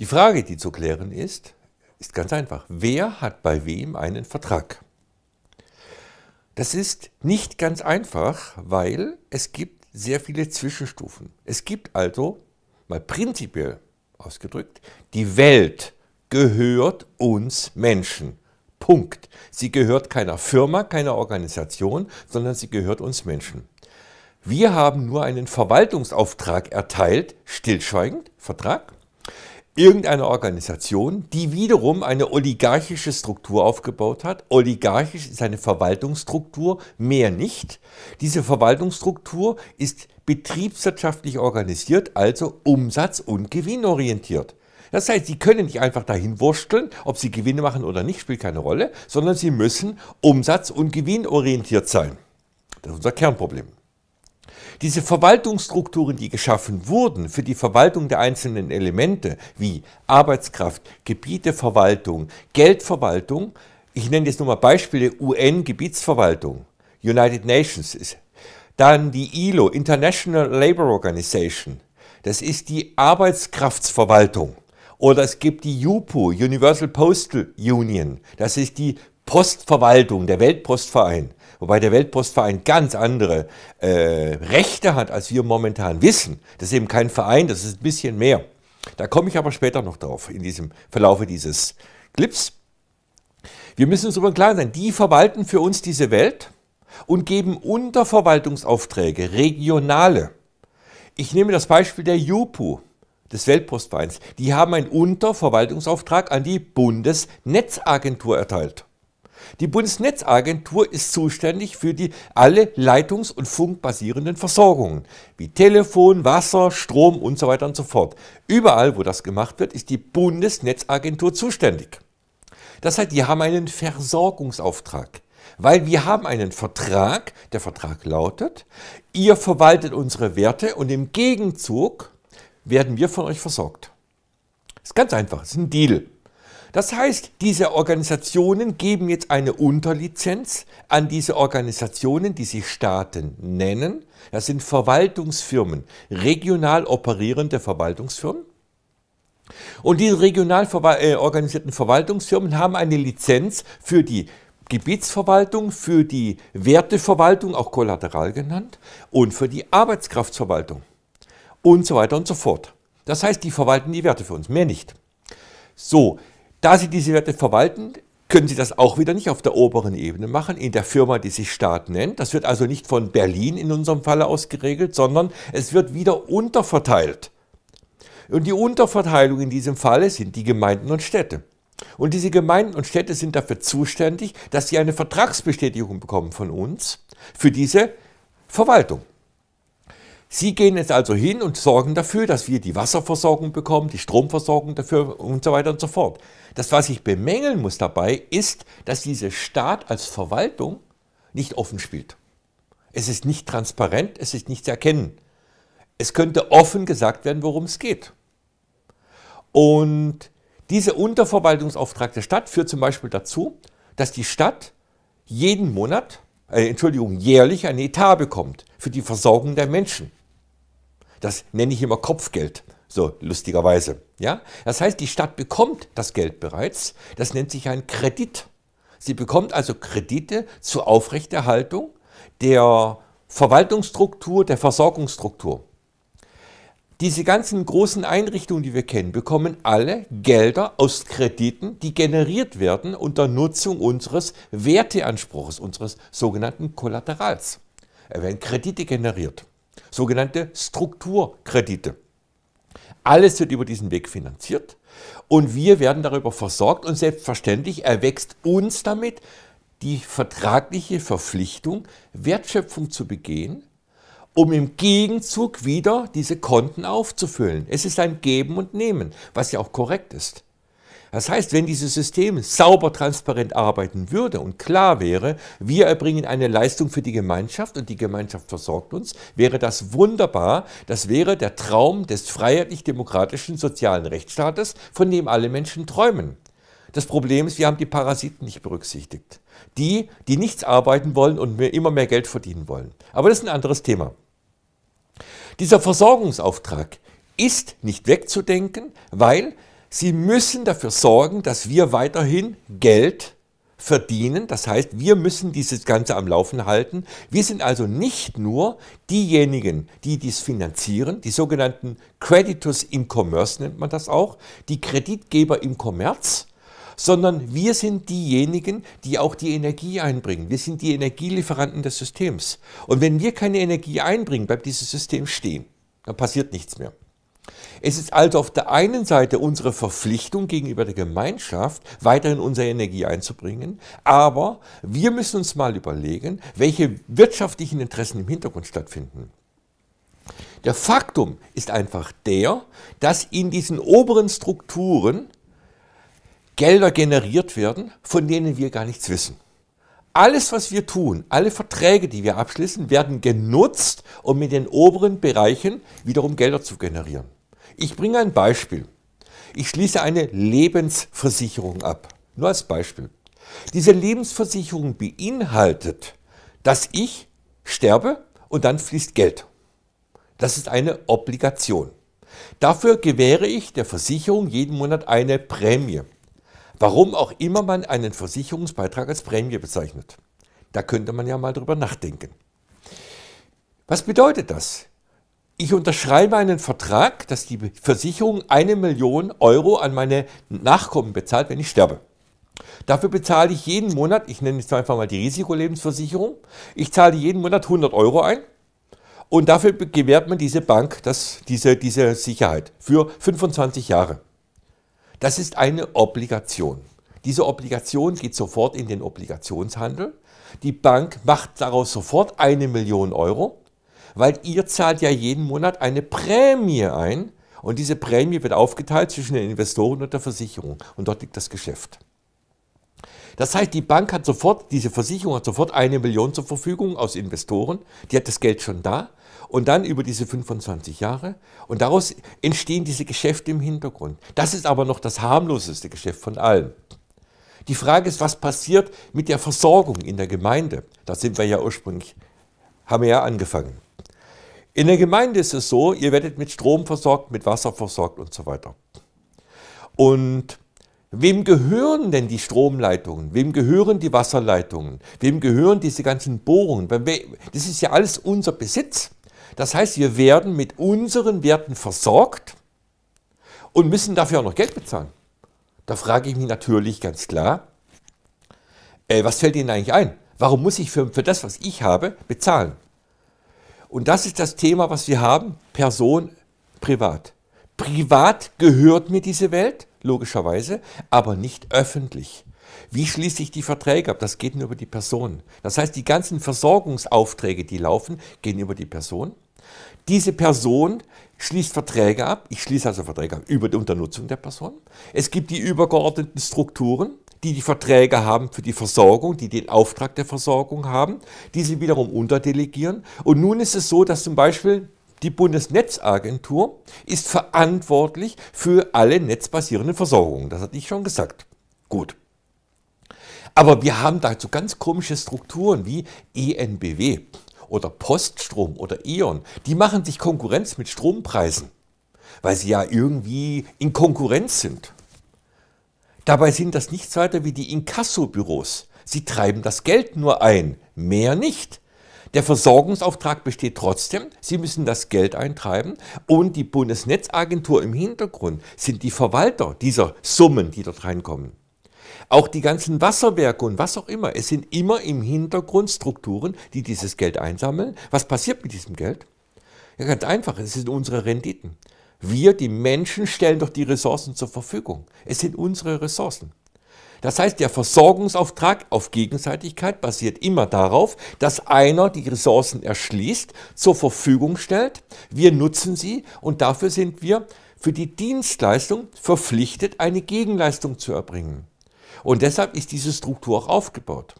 Die Frage, die zu klären ist, ist ganz einfach. Wer hat bei wem einen Vertrag? Das ist nicht ganz einfach, weil es gibt sehr viele Zwischenstufen. Es gibt also, mal prinzipiell ausgedrückt, die Welt gehört uns Menschen. Punkt. Sie gehört keiner Firma, keiner Organisation, sondern sie gehört uns Menschen. Wir haben nur einen Verwaltungsauftrag erteilt, stillschweigend, Vertrag, irgendeiner Organisation, die wiederum eine oligarchische Struktur aufgebaut hat. Oligarchisch ist eine Verwaltungsstruktur, mehr nicht. Diese Verwaltungsstruktur ist betriebswirtschaftlich organisiert, also umsatz- und gewinnorientiert. Das heißt, Sie können nicht einfach dahin wursteln, ob Sie Gewinne machen oder nicht, spielt keine Rolle, sondern Sie müssen umsatz- und gewinnorientiert sein. Das ist unser Kernproblem. Diese Verwaltungsstrukturen, die geschaffen wurden für die Verwaltung der einzelnen Elemente wie Arbeitskraft, Gebieteverwaltung, Geldverwaltung, ich nenne jetzt nur mal Beispiele UN-Gebietsverwaltung, United Nations, dann die ILO, International Labour Organization, das ist die Arbeitskraftsverwaltung. Oder es gibt die UPU, Universal Postal Union, das ist die Postverwaltung, der Weltpostverein wobei der Weltpostverein ganz andere äh, Rechte hat, als wir momentan wissen. Das ist eben kein Verein, das ist ein bisschen mehr. Da komme ich aber später noch drauf, in diesem Verlaufe dieses Clips. Wir müssen uns darüber klar sein, die verwalten für uns diese Welt und geben Unterverwaltungsaufträge, regionale. Ich nehme das Beispiel der JUPU, des Weltpostvereins. Die haben einen Unterverwaltungsauftrag an die Bundesnetzagentur erteilt. Die Bundesnetzagentur ist zuständig für die alle leitungs- und funkbasierenden Versorgungen, wie Telefon, Wasser, Strom und so weiter und so fort. Überall, wo das gemacht wird, ist die Bundesnetzagentur zuständig. Das heißt, die haben einen Versorgungsauftrag, weil wir haben einen Vertrag, der Vertrag lautet, ihr verwaltet unsere Werte und im Gegenzug werden wir von euch versorgt. Das ist ganz einfach, das ist ein Deal. Das heißt, diese Organisationen geben jetzt eine Unterlizenz an diese Organisationen, die sich Staaten nennen. Das sind Verwaltungsfirmen, regional operierende Verwaltungsfirmen. Und diese regional äh, organisierten Verwaltungsfirmen haben eine Lizenz für die Gebietsverwaltung, für die Werteverwaltung, auch kollateral genannt, und für die Arbeitskraftverwaltung und so weiter und so fort. Das heißt, die verwalten die Werte für uns, mehr nicht. So, da Sie diese Werte verwalten, können Sie das auch wieder nicht auf der oberen Ebene machen, in der Firma, die sich Staat nennt. Das wird also nicht von Berlin in unserem Falle aus geregelt, sondern es wird wieder unterverteilt. Und die Unterverteilung in diesem Falle sind die Gemeinden und Städte. Und diese Gemeinden und Städte sind dafür zuständig, dass sie eine Vertragsbestätigung bekommen von uns für diese Verwaltung. Sie gehen jetzt also hin und sorgen dafür, dass wir die Wasserversorgung bekommen, die Stromversorgung dafür und so weiter und so fort. Das, was ich bemängeln muss dabei, ist, dass dieser Staat als Verwaltung nicht offen spielt. Es ist nicht transparent, es ist nicht zu erkennen. Es könnte offen gesagt werden, worum es geht. Und dieser Unterverwaltungsauftrag der Stadt führt zum Beispiel dazu, dass die Stadt jeden Monat, äh, Entschuldigung, jährlich ein Etat bekommt für die Versorgung der Menschen. Das nenne ich immer Kopfgeld, so lustigerweise. Ja? Das heißt, die Stadt bekommt das Geld bereits. Das nennt sich ein Kredit. Sie bekommt also Kredite zur Aufrechterhaltung der Verwaltungsstruktur, der Versorgungsstruktur. Diese ganzen großen Einrichtungen, die wir kennen, bekommen alle Gelder aus Krediten, die generiert werden unter Nutzung unseres Werteanspruchs, unseres sogenannten Kollaterals. Es werden Kredite generiert sogenannte Strukturkredite. Alles wird über diesen Weg finanziert und wir werden darüber versorgt und selbstverständlich erwächst uns damit die vertragliche Verpflichtung, Wertschöpfung zu begehen, um im Gegenzug wieder diese Konten aufzufüllen. Es ist ein Geben und Nehmen, was ja auch korrekt ist. Das heißt, wenn dieses System sauber transparent arbeiten würde und klar wäre, wir erbringen eine Leistung für die Gemeinschaft und die Gemeinschaft versorgt uns, wäre das wunderbar. Das wäre der Traum des freiheitlich-demokratischen sozialen Rechtsstaates, von dem alle Menschen träumen. Das Problem ist, wir haben die Parasiten nicht berücksichtigt. Die, die nichts arbeiten wollen und immer mehr Geld verdienen wollen. Aber das ist ein anderes Thema. Dieser Versorgungsauftrag ist nicht wegzudenken, weil Sie müssen dafür sorgen, dass wir weiterhin Geld verdienen. Das heißt, wir müssen dieses Ganze am Laufen halten. Wir sind also nicht nur diejenigen, die dies finanzieren, die sogenannten Creditors im Commerce nennt man das auch, die Kreditgeber im Kommerz, sondern wir sind diejenigen, die auch die Energie einbringen. Wir sind die Energielieferanten des Systems. Und wenn wir keine Energie einbringen, bleibt dieses System stehen. Dann passiert nichts mehr. Es ist also auf der einen Seite unsere Verpflichtung gegenüber der Gemeinschaft, weiterhin unsere Energie einzubringen, aber wir müssen uns mal überlegen, welche wirtschaftlichen Interessen im Hintergrund stattfinden. Der Faktum ist einfach der, dass in diesen oberen Strukturen Gelder generiert werden, von denen wir gar nichts wissen. Alles, was wir tun, alle Verträge, die wir abschließen, werden genutzt, um mit den oberen Bereichen wiederum Gelder zu generieren. Ich bringe ein Beispiel. Ich schließe eine Lebensversicherung ab. Nur als Beispiel. Diese Lebensversicherung beinhaltet, dass ich sterbe und dann fließt Geld. Das ist eine Obligation. Dafür gewähre ich der Versicherung jeden Monat eine Prämie. Warum auch immer man einen Versicherungsbeitrag als Prämie bezeichnet. Da könnte man ja mal drüber nachdenken. Was bedeutet das? Ich unterschreibe einen Vertrag, dass die Versicherung eine Million Euro an meine Nachkommen bezahlt, wenn ich sterbe. Dafür bezahle ich jeden Monat, ich nenne jetzt einfach mal die Risikolebensversicherung, ich zahle jeden Monat 100 Euro ein und dafür gewährt man diese Bank das, diese, diese Sicherheit für 25 Jahre. Das ist eine Obligation. Diese Obligation geht sofort in den Obligationshandel. Die Bank macht daraus sofort eine Million Euro weil ihr zahlt ja jeden Monat eine Prämie ein und diese Prämie wird aufgeteilt zwischen den Investoren und der Versicherung und dort liegt das Geschäft. Das heißt, die Bank hat sofort, diese Versicherung hat sofort eine Million zur Verfügung aus Investoren, die hat das Geld schon da und dann über diese 25 Jahre und daraus entstehen diese Geschäfte im Hintergrund. Das ist aber noch das harmloseste Geschäft von allen. Die Frage ist, was passiert mit der Versorgung in der Gemeinde? Da sind wir ja ursprünglich, haben wir ja angefangen. In der Gemeinde ist es so, ihr werdet mit Strom versorgt, mit Wasser versorgt und so weiter. Und wem gehören denn die Stromleitungen? Wem gehören die Wasserleitungen? Wem gehören diese ganzen Bohrungen? Das ist ja alles unser Besitz. Das heißt, wir werden mit unseren Werten versorgt und müssen dafür auch noch Geld bezahlen. Da frage ich mich natürlich ganz klar, äh, was fällt Ihnen eigentlich ein? Warum muss ich für, für das, was ich habe, bezahlen? Und das ist das Thema, was wir haben, Person, privat. Privat gehört mir diese Welt, logischerweise, aber nicht öffentlich. Wie schließe ich die Verträge ab? Das geht nur über die Person. Das heißt, die ganzen Versorgungsaufträge, die laufen, gehen über die Person. Diese Person schließt Verträge ab. Ich schließe also Verträge ab über die Unternutzung der Person. Es gibt die übergeordneten Strukturen die die Verträge haben für die Versorgung, die den Auftrag der Versorgung haben, die sie wiederum unterdelegieren. Und nun ist es so, dass zum Beispiel die Bundesnetzagentur ist verantwortlich für alle netzbasierenden Versorgungen. Das hatte ich schon gesagt. Gut. Aber wir haben dazu ganz komische Strukturen wie ENBW oder Poststrom oder E.ON. Die machen sich Konkurrenz mit Strompreisen, weil sie ja irgendwie in Konkurrenz sind. Dabei sind das nichts weiter wie die Inkassobüros. Sie treiben das Geld nur ein, mehr nicht. Der Versorgungsauftrag besteht trotzdem. Sie müssen das Geld eintreiben und die Bundesnetzagentur im Hintergrund sind die Verwalter dieser Summen, die dort reinkommen. Auch die ganzen Wasserwerke und was auch immer, es sind immer im Hintergrund Strukturen, die dieses Geld einsammeln. Was passiert mit diesem Geld? Ja, ganz einfach, es sind unsere Renditen. Wir, die Menschen, stellen doch die Ressourcen zur Verfügung. Es sind unsere Ressourcen. Das heißt, der Versorgungsauftrag auf Gegenseitigkeit basiert immer darauf, dass einer die Ressourcen erschließt, zur Verfügung stellt, wir nutzen sie und dafür sind wir für die Dienstleistung verpflichtet, eine Gegenleistung zu erbringen. Und deshalb ist diese Struktur auch aufgebaut.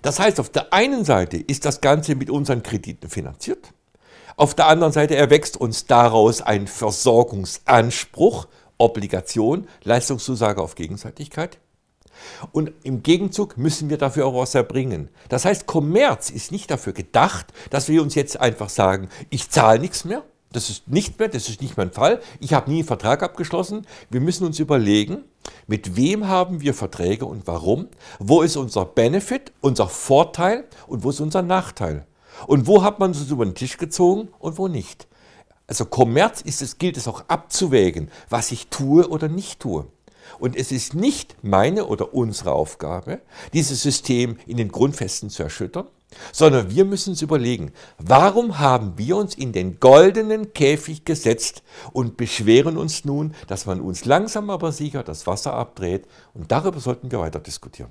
Das heißt, auf der einen Seite ist das Ganze mit unseren Krediten finanziert. Auf der anderen Seite erwächst uns daraus ein Versorgungsanspruch, Obligation, Leistungszusage auf Gegenseitigkeit. Und im Gegenzug müssen wir dafür auch was erbringen. Das heißt, Kommerz ist nicht dafür gedacht, dass wir uns jetzt einfach sagen, ich zahle nichts mehr, Das ist nicht mehr, das ist nicht mein Fall. Ich habe nie einen Vertrag abgeschlossen. Wir müssen uns überlegen, mit wem haben wir Verträge und warum? Wo ist unser Benefit, unser Vorteil und wo ist unser Nachteil? Und wo hat man es über den Tisch gezogen und wo nicht? Also Kommerz ist es, gilt es auch abzuwägen, was ich tue oder nicht tue. Und es ist nicht meine oder unsere Aufgabe, dieses System in den Grundfesten zu erschüttern, sondern wir müssen uns überlegen, warum haben wir uns in den goldenen Käfig gesetzt und beschweren uns nun, dass man uns langsam aber sicher das Wasser abdreht und darüber sollten wir weiter diskutieren.